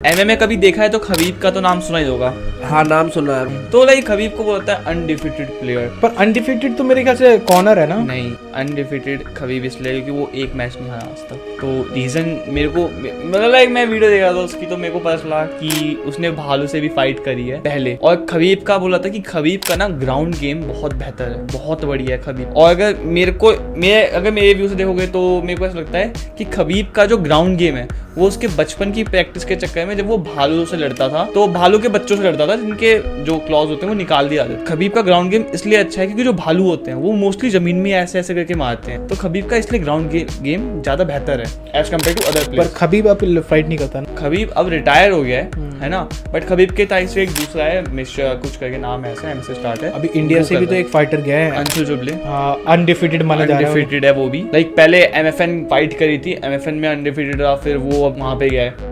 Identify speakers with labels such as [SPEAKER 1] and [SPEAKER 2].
[SPEAKER 1] MMA कभी देखा है तो खबीब का तो नाम सुना ही होगा।
[SPEAKER 2] हाँ नाम सुना है।
[SPEAKER 1] तो लाइक खबीब को बोलता है अनडिफिटेड प्लेयर
[SPEAKER 3] पर अनडिफिटेड तो मेरे ख्याल से कॉर्नर है ना?
[SPEAKER 1] नहीं अनडिफिटेड खबीब इसलिए क्योंकि वो एक मैच नहीं हारा आज तक। तो रीजन मेरे को मतलब लाइक मैं वीडियो देख रहा था उसकी तो मेरे को पता चला कि उसने भालू से भी फाइट करी है पहले। और खबीब का बोला था कि खबीब का ना ग्राउंड गेम बहुत बेहतर है बहुत बढ़िया है खबीब। और अगर मेरे को मेरे अगर मेरे व्यू से देखोगे तो मेरे को ऐसा लगता है कि खबीब का जो ग्राउंड गेम है वो उसके बचपन की प्रैक्टिस के चक्कर में जब वो भालू से लड़ता था तो भालू के बच्चों से लड़ता था जिनके जो क्लॉज होते हैं वो निकाल दिया जाते खबीब का ग्राउंड गेम इसलिए अच्छा है क्योंकि जो भालू होते हैं वो मोस्टली ज़मीन में ऐसे ऐसे करके मारते हैं। तो खबीब का इसलिए ग्राउंड गेम ज़्यादा बेहतर है एज कंपेयर टू अदर
[SPEAKER 3] पर खबीब अब फाइट नहीं करता
[SPEAKER 1] खबीब अब रिटायर हो गया है है ना? बट खबीब के टाइप से एक दूसरा है मिश्रा कुछ करके नाम है ऐसा एम से स्टार्ट है।
[SPEAKER 3] अभी इंडिया से भी तो एक फाइटर गया है।
[SPEAKER 1] अंशुल जुबले
[SPEAKER 3] अनडिफिटेड माना जा रहा है।
[SPEAKER 1] अनडिफिटेड है वो भी। लाइक पहले एमएफएन फाइट करी थी एमएफएन में अनडिफिटेड रहा फिर वो अब वहाँ पे गया है।